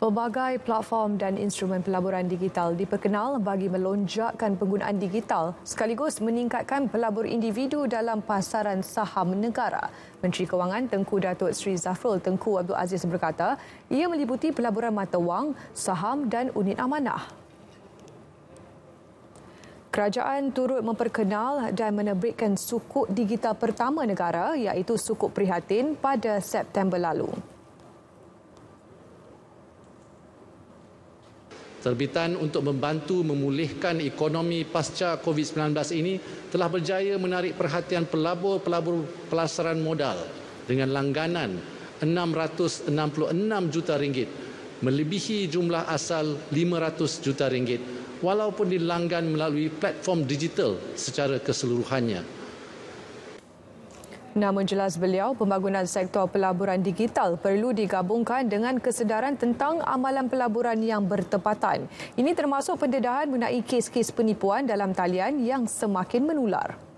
Pelbagai platform dan instrumen pelaburan digital diperkenal bagi melonjakkan penggunaan digital sekaligus meningkatkan pelabur individu dalam pasaran saham negara. Menteri Kewangan Tengku Datuk Seri Zafrul Tengku Abdul Aziz berkata, ia meliputi pelaburan mata wang, saham dan unit amanah. Kerajaan turut memperkenal dan menerbitkan sukuk digital pertama negara iaitu sukuk prihatin pada September lalu. Terbitan untuk membantu memulihkan ekonomi pasca COVID-19 ini telah berjaya menarik perhatian pelabur-pelabur pelasaran modal dengan langganan 666 juta ringgit melebihi jumlah asal 500 juta ringgit walaupun dilanggan melalui platform digital secara keseluruhannya. Namun jelas beliau, pembangunan sektor pelaburan digital perlu digabungkan dengan kesedaran tentang amalan pelaburan yang bertepatan. Ini termasuk pendedahan mengenai kes-kes penipuan dalam talian yang semakin menular.